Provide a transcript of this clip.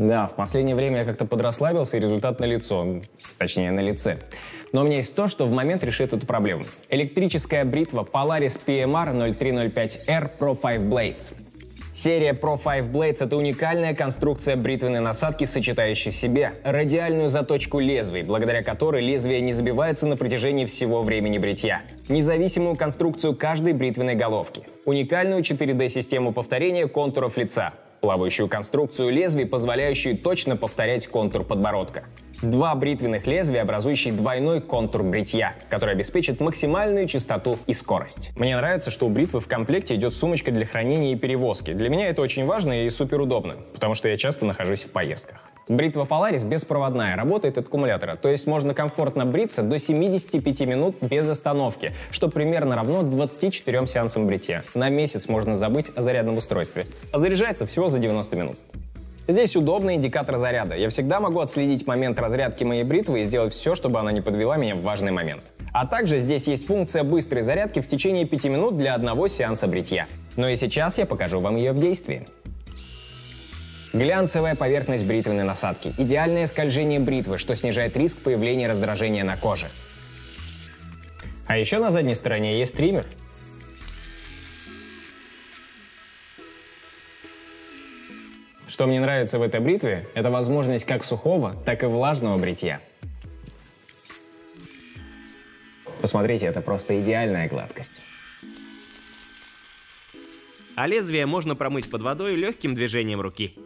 Да, в последнее время я как-то подрасслабился, и результат на лицо, точнее на лице. Но у меня есть то, что в момент решит эту проблему. Электрическая бритва Polaris PMR 0305R Pro 5 Blades. Серия Pro 5 Blades — это уникальная конструкция бритвенной насадки, сочетающая в себе радиальную заточку лезвий, благодаря которой лезвие не забивается на протяжении всего времени бритья, независимую конструкцию каждой бритвенной головки, уникальную 4D-систему повторения контуров лица, плавающую конструкцию лезвий, позволяющую точно повторять контур подбородка. Два бритвенных лезвия, образующие двойной контур бритья, который обеспечит максимальную чистоту и скорость. Мне нравится, что у бритвы в комплекте идет сумочка для хранения и перевозки. Для меня это очень важно и супер удобно, потому что я часто нахожусь в поездках. Бритва Polaris беспроводная, работает от аккумулятора, то есть можно комфортно бриться до 75 минут без остановки, что примерно равно 24 сеансам бритья. На месяц можно забыть о зарядном устройстве, а заряжается всего за 90 минут. Здесь удобный индикатор заряда. Я всегда могу отследить момент разрядки моей бритвы и сделать все, чтобы она не подвела меня в важный момент. А также здесь есть функция быстрой зарядки в течение 5 минут для одного сеанса бритья. Но и сейчас я покажу вам ее в действии. Глянцевая поверхность бритвенной насадки. Идеальное скольжение бритвы, что снижает риск появления раздражения на коже. А еще на задней стороне есть триммер. Что мне нравится в этой бритве, это возможность как сухого, так и влажного бритья. Посмотрите, это просто идеальная гладкость. А лезвие можно промыть под водой легким движением руки.